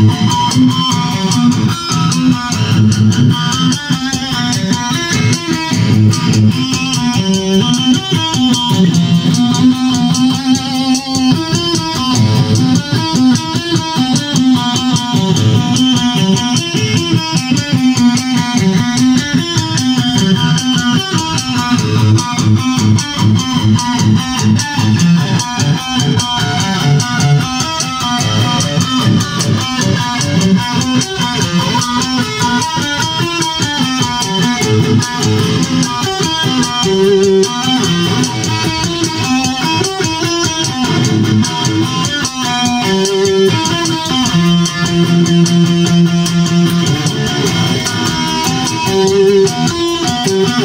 Thank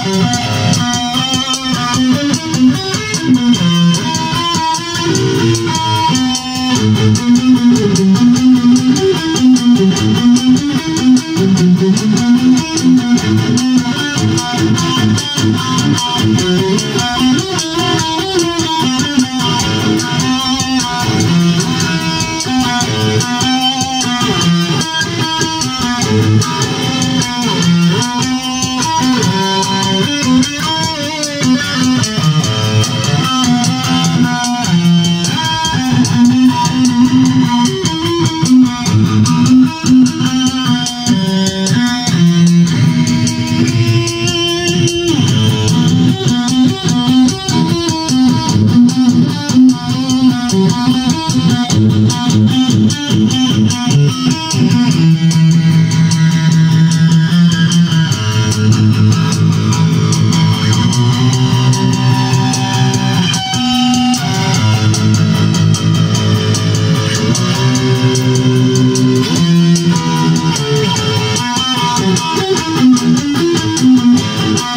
Thank you.